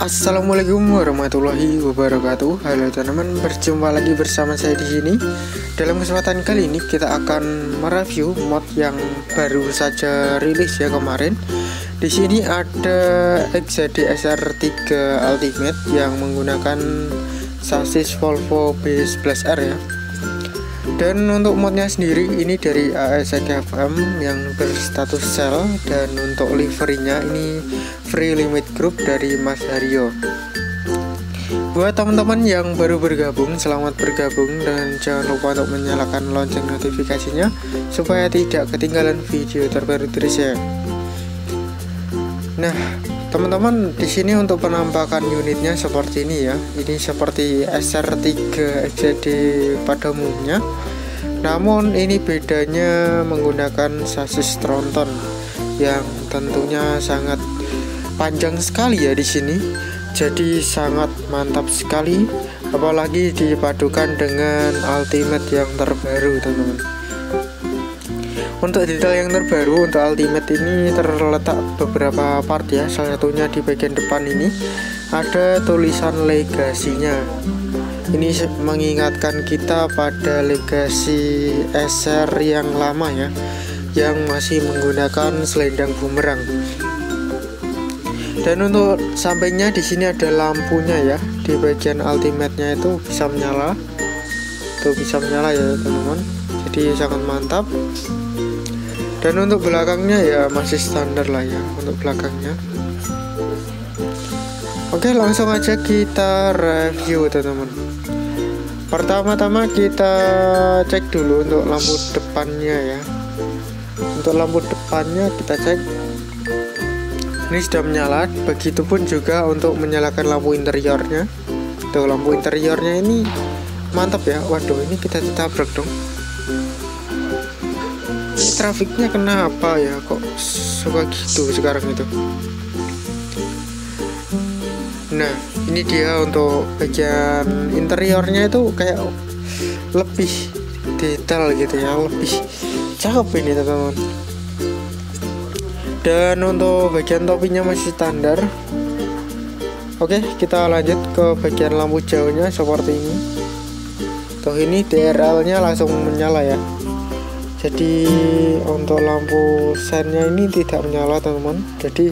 Assalamualaikum warahmatullahi wabarakatuh. Halo teman-teman, berjumpa lagi bersama saya di sini. Dalam kesempatan kali ini kita akan mereview mod yang baru saja rilis ya kemarin. Di sini ada XZD SR3 Ultimate yang menggunakan sasis Volvo B11R ya. Dan untuk modnya sendiri ini dari ASKFM yang berstatus sell dan untuk liverinya ini free limit group dari Mas Haryo. Buat teman-teman yang baru bergabung, selamat bergabung dan jangan lupa untuk menyalakan lonceng notifikasinya supaya tidak ketinggalan video terbaru dari saya. Nah, teman-teman di sini untuk penampakan unitnya seperti ini ya. Ini seperti SR3 XJD pada umumnya. Namun ini bedanya menggunakan sasis tronton yang tentunya sangat panjang sekali ya di sini. Jadi sangat mantap sekali apalagi dipadukan dengan ultimate yang terbaru teman-teman. Untuk detail yang terbaru untuk ultimate ini terletak beberapa part ya. Salah satunya di bagian depan ini ada tulisan legasinya. Ini mengingatkan kita pada legasi SR yang lama ya, yang masih menggunakan selendang bumerang. Dan untuk sampingnya di sini ada lampunya ya di bagian ultimate-nya itu bisa menyala. Tuh bisa menyala ya teman-teman. Jadi sangat mantap. Dan untuk belakangnya ya masih standar lah ya untuk belakangnya. Oke langsung aja kita review teman-teman. Pertama-tama kita cek dulu untuk lampu depannya ya. Untuk lampu depannya kita cek ini sudah menyala begitupun juga untuk menyalakan lampu interiornya tuh lampu interiornya ini mantap ya waduh ini kita ditabrak dong trafiknya kenapa ya? Kok suka gitu sekarang itu? Nah ini dia untuk bagian interiornya itu kayak lebih detail gitu ya lebih cakep ini teman-teman. Dan untuk bagian topinya masih standar. Oke kita lanjut ke bagian lampu jauhnya seperti ini. Tuh ini DRL nya langsung menyala ya jadi untuk lampu sennya ini tidak menyala teman-teman. Jadi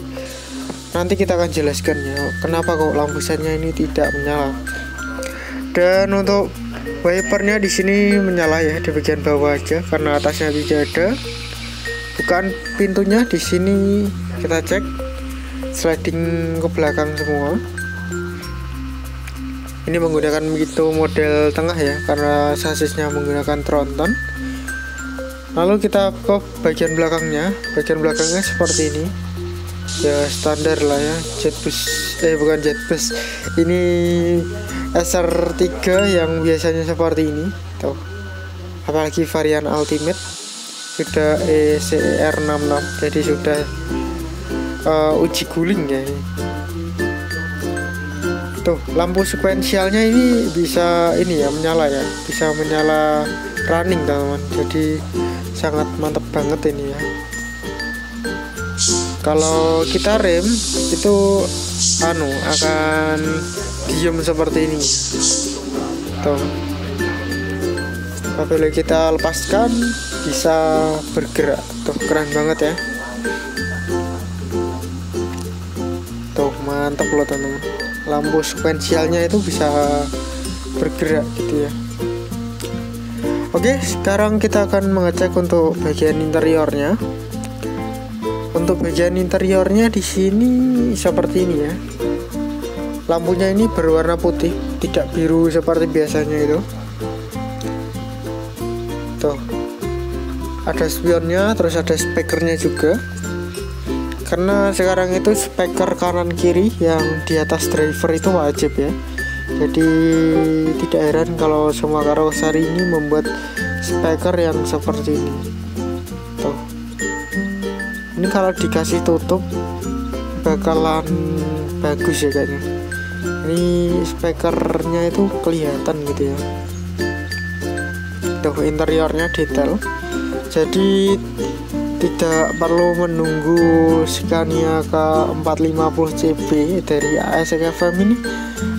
nanti kita akan jelaskan ya kenapa kok lampu sennya ini tidak menyala. Dan untuk wipernya di sini menyala ya di bagian bawah aja karena atasnya tidak ada. Bukan pintunya di sini kita cek sliding ke belakang semua. Ini menggunakan itu model tengah ya karena sasisnya menggunakan tronton lalu kita ke bagian belakangnya. Bagian belakangnya seperti ini. Ya standar lah ya. Jetbus eh bukan jetbus ini SR3 yang biasanya seperti ini. Tuh. Apalagi varian ultimate. Sudah ECR66 jadi sudah uh, uji guling ya. Tuh lampu sekuensialnya ini bisa ini ya menyala ya. Bisa menyala running teman-teman. Jadi sangat mantap banget ini ya. Kalau kita rem itu anu akan diem seperti ini. Tuh. Apabila kita lepaskan bisa bergerak. Tuh keren banget ya. Tuh mantap loh teman-teman lampu sekuensialnya itu bisa bergerak gitu ya. Oke sekarang kita akan mengecek untuk bagian interiornya. Untuk bagian interiornya di sini seperti ini ya. Lampunya ini berwarna putih tidak biru seperti biasanya itu. Tuh. Ada spionnya terus ada speakernya juga karena sekarang itu speaker kanan kiri yang di atas driver itu wajib ya. Jadi tidak heran kalau semua karoseri ini membuat speaker yang seperti ini. Tuh. Ini kalau dikasih tutup bakalan bagus ya kayaknya. Ini speakernya itu kelihatan gitu ya. Tuh interiornya detail. Jadi tidak perlu menunggu Scania K450CB dari ASK FM ini.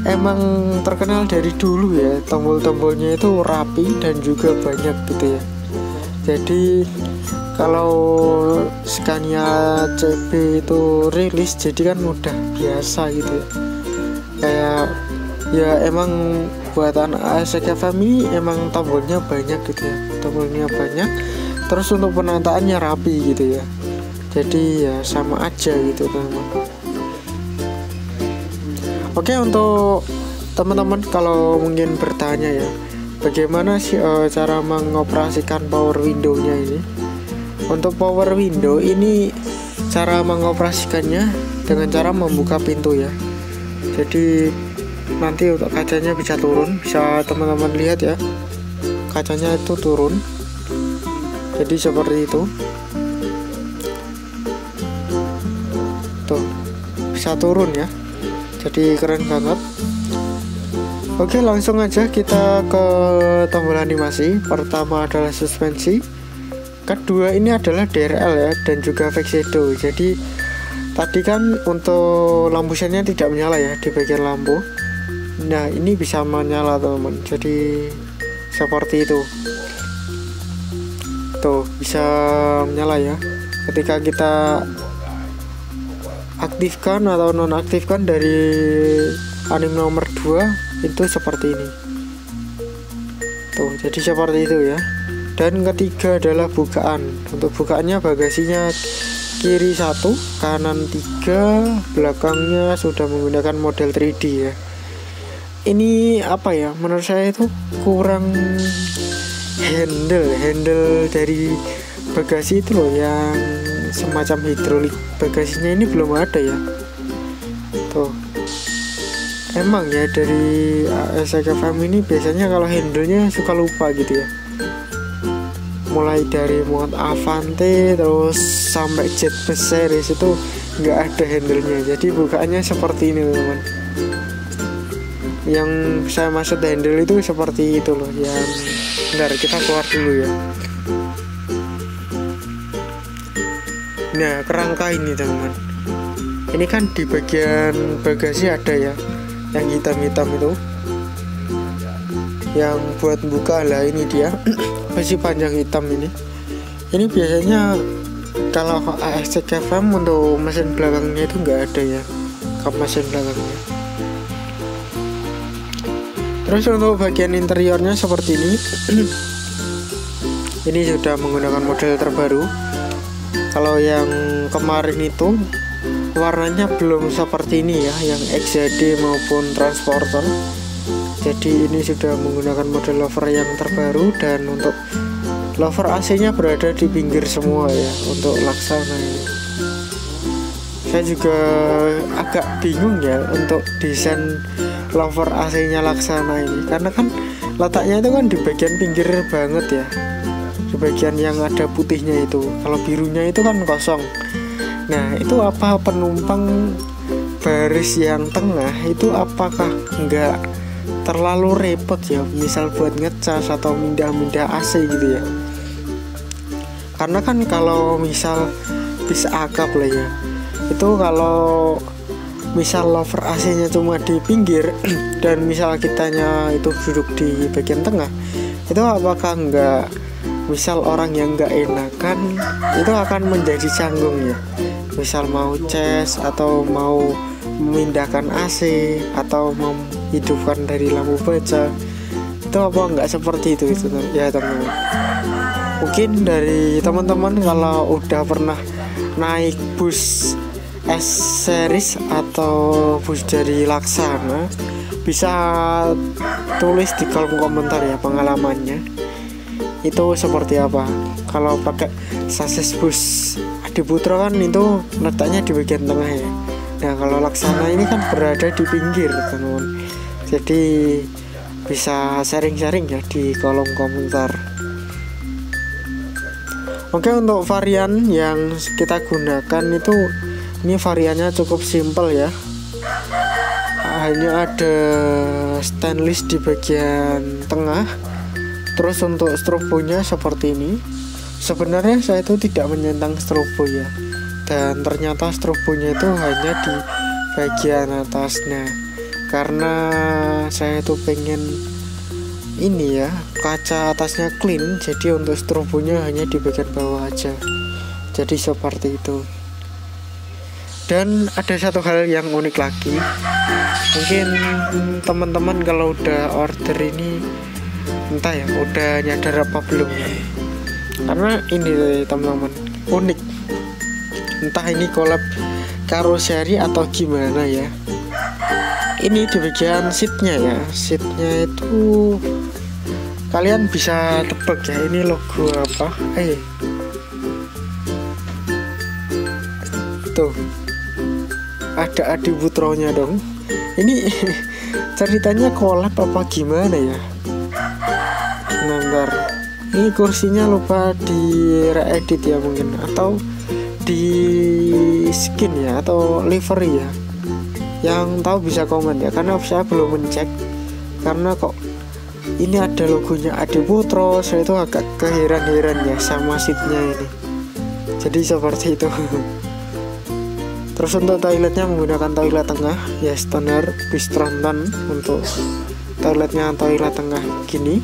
Emang terkenal dari dulu ya tombol-tombolnya itu rapi dan juga banyak gitu ya. Jadi kalau Scania CB itu rilis jadi kan udah biasa gitu ya. Kayak ya emang buatan ASK FM ini emang tombolnya banyak gitu ya. Tombolnya banyak terus untuk penataannya rapi gitu ya. Jadi ya sama aja gitu teman-teman oke untuk teman-teman kalau mungkin bertanya ya bagaimana sih uh, cara mengoperasikan power window-nya ini? Untuk power window ini cara mengoperasikannya dengan cara membuka pintu ya. Jadi nanti untuk kacanya bisa turun bisa teman-teman lihat ya. Kacanya itu turun jadi seperti itu. Tuh bisa turun ya. Jadi keren banget. Oke langsung aja kita ke tombol animasi. Pertama adalah suspensi. Kedua ini adalah DRL ya dan juga fake shadow jadi tadi kan untuk lampu sennya tidak menyala ya di bagian lampu. Nah ini bisa menyala teman-teman. Jadi seperti itu tuh bisa menyala ya. Ketika kita aktifkan atau nonaktifkan dari anim nomor 2 itu seperti ini. Tuh jadi seperti itu ya. Dan ketiga adalah bukaan. Untuk bukaannya bagasinya kiri satu kanan tiga belakangnya sudah menggunakan model 3D ya. Ini apa ya? Menurut saya itu kurang handle handle dari bagasi itu loh yang semacam hidrolik. Bagasinya ini belum ada ya. Tuh. Emang ya dari SKFM ini biasanya kalau handlenya suka lupa gitu ya. Mulai dari muat Avante terus sampai jet besar itu nggak ada handlenya. Jadi bukaannya seperti ini teman yang saya maksud handle itu seperti itu loh yang Bentar kita keluar dulu ya. Nah kerangka ini teman Ini kan di bagian bagasi ada ya Yang hitam-hitam itu. Yang buat buka lah ini dia Masih panjang hitam ini. Ini biasanya Kalau ASC FM untuk mesin belakangnya itu nggak ada ya Kap mesin belakangnya terus untuk bagian interiornya seperti ini. Ini sudah menggunakan model terbaru. Kalau yang kemarin itu warnanya belum seperti ini ya yang XJD maupun transporter. Jadi ini sudah menggunakan model lover yang terbaru dan untuk lover AC nya berada di pinggir semua ya untuk laksana ini. Saya juga agak bingung ya untuk desain lover AC-nya Laksana ini. Karena kan letaknya itu kan di bagian pinggir banget ya. Di bagian yang ada putihnya itu. Kalau birunya itu kan kosong. Nah itu apa penumpang baris yang tengah itu apakah enggak terlalu repot ya? Misal buat ngecas atau mindah-mindah AC gitu ya. Karena kan kalau misal bisa akap lah ya itu kalau misal lover AC-nya cuma di pinggir dan misal kitanya itu duduk di bagian tengah itu apakah enggak misal orang yang enggak enakan itu akan menjadi canggung ya? Misal mau cas atau mau memindahkan AC atau menghidupkan dari lampu baca itu apa enggak seperti itu itu ya teman-teman? Mungkin dari teman-teman kalau udah pernah naik bus S series atau bus dari Laksana bisa tulis di kolom komentar ya pengalamannya. Itu seperti apa? Kalau pakai sasis bus Adi Putra kan itu letaknya di bagian tengah ya. Nah kalau Laksana ini kan berada di pinggir teman-teman. Jadi bisa sharing-sharing ya di kolom komentar. Oke untuk varian yang kita gunakan itu ini variannya cukup simpel ya. Hanya ada stainless di bagian tengah. Terus untuk strobonya seperti ini. Sebenarnya saya itu tidak menyentang strobo ya. Dan ternyata strobonya itu hanya di bagian atasnya. Karena saya itu pengen ini ya kaca atasnya clean. Jadi untuk strobonya hanya di bagian bawah aja. Jadi seperti itu dan ada satu hal yang unik lagi. Mungkin teman-teman kalau udah order ini entah ya udah nyadar apa belum ya. Karena ini teman-teman unik. Entah ini collab karoseri atau gimana ya. Ini di bagian seatnya ya. Seatnya itu kalian bisa tebak ya ini logo apa. Eh. Tuh ada Adi Putronya dong. Ini ceritanya kolab apa gimana ya? Nanti ini kursinya lupa di reedit ya mungkin. Atau di skin ya atau livery ya. Yang tahu bisa komen ya karena saya belum mencek. Karena kok ini ada logonya Adi Putro saya itu agak keheran-heran ya sama seatnya ini. Jadi seperti itu terus untuk toiletnya menggunakan toilet tengah ya standar Bistronton untuk toiletnya toilet tengah gini.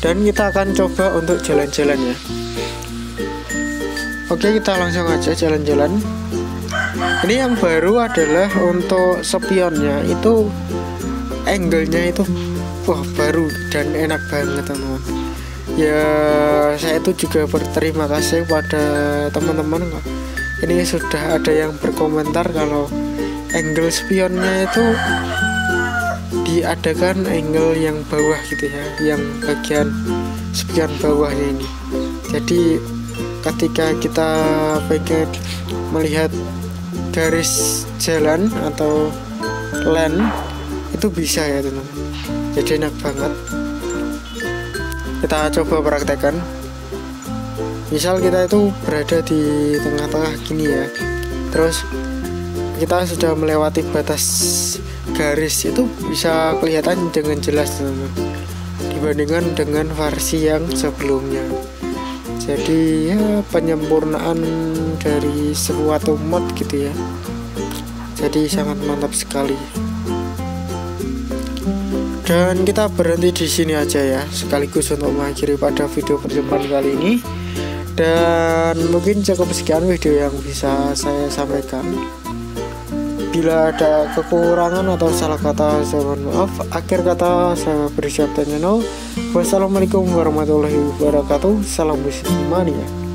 Dan kita akan coba untuk jalan-jalan ya. Oke kita langsung aja jalan-jalan. Ini yang baru adalah untuk spionnya. Itu angle-nya itu wah baru dan enak banget teman-teman. Ya saya itu juga berterima kasih pada teman-teman ini sudah ada yang berkomentar kalau angle spionnya itu diadakan angle yang bawah gitu ya yang bagian spion bawahnya ini. Jadi ketika kita pengen melihat garis jalan atau land itu bisa ya teman jadi enak banget. Kita coba praktekkan misal kita itu berada di tengah-tengah gini ya. Terus kita sudah melewati batas garis itu bisa kelihatan dengan jelas teman dibandingkan dengan versi yang sebelumnya. Jadi ya penyempurnaan dari suatu mod gitu ya. Jadi sangat mantap sekali. Dan kita berhenti di sini aja ya sekaligus untuk mengakhiri pada video perjumpaan kali ini dan mungkin cukup sekian video yang bisa saya sampaikan. Bila ada kekurangan atau salah kata saya mohon maaf. Akhir kata saya bersiap tanya no wassalamualaikum warahmatullahi wabarakatuh. Salam mania